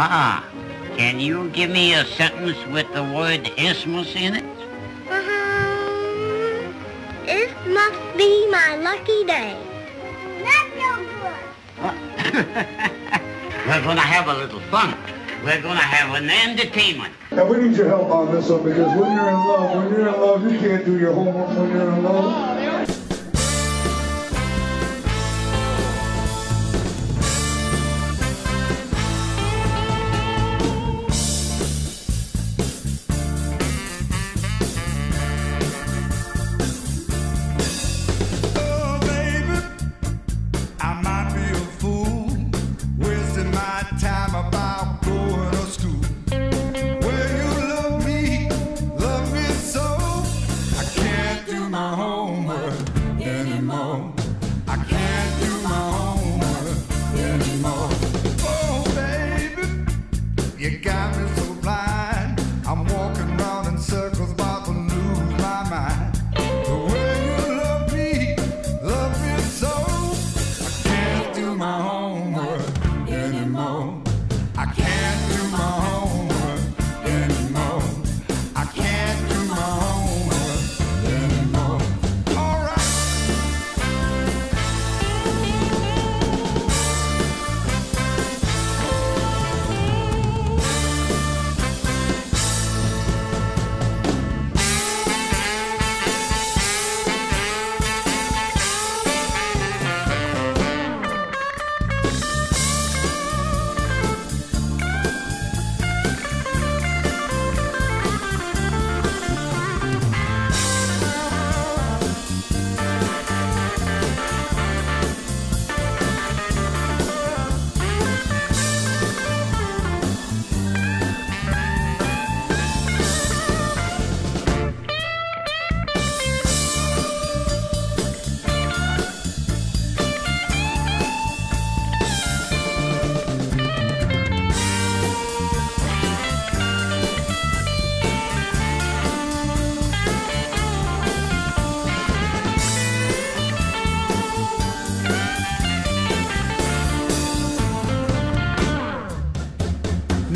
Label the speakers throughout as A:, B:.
A: Ah, can you give me a sentence with the word isthmus in it?
B: Uh-huh. This must be my lucky day. Not no good.
A: We're gonna have a little fun. We're gonna have an entertainment.
C: Now we need your help on this one because when you're in love, when you're in love, you can't do your homework when you're in love.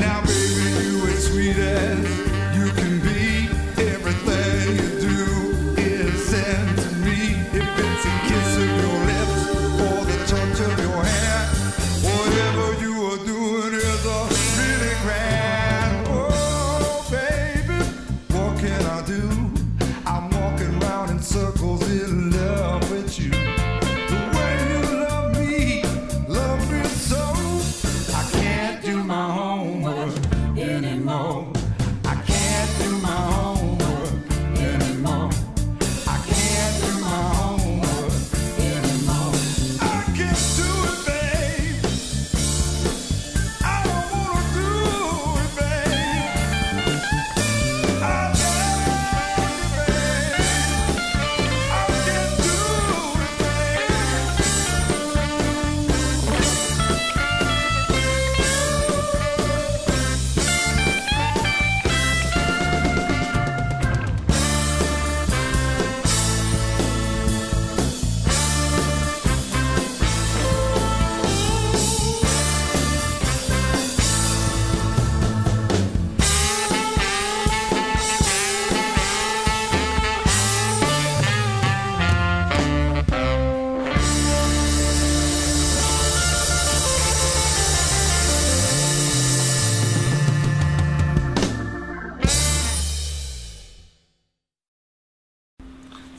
D: Now,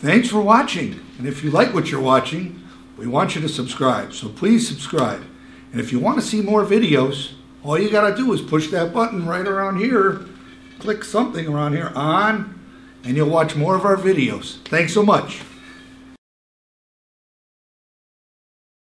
C: Thanks for watching. And if you like what you're watching, we want you to subscribe. So please subscribe. And if you want to see more videos, all you got to do is push that button right around here. Click something around here on, and you'll watch more of our videos. Thanks so much.